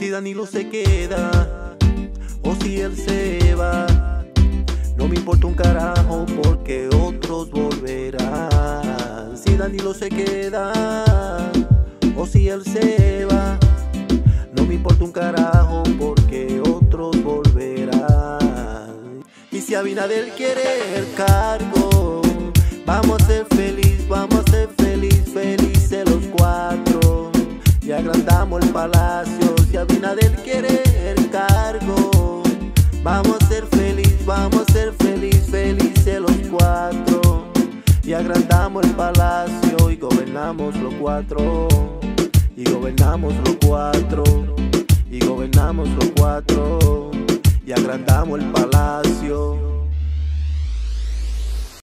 si Danilo se queda o si él se va. No me importa un carajo porque otros volverán. Si Danilo se queda o si él se va. No me importa un carajo porque otros volverán. Y si Abinader quiere el cargo, vamos a ser feliz, vamos a ser feliz, felices los cuatro. Y agrandamos el palacio, si Abinader quiere el cargo, vamos a ser feliz, vamos a ser feliz, felices los cuatro. Y agrandamos el palacio y gobernamos los cuatro. Y gobernamos los cuatro. Y gobernamos los cuatro. Y agrandamos el palacio.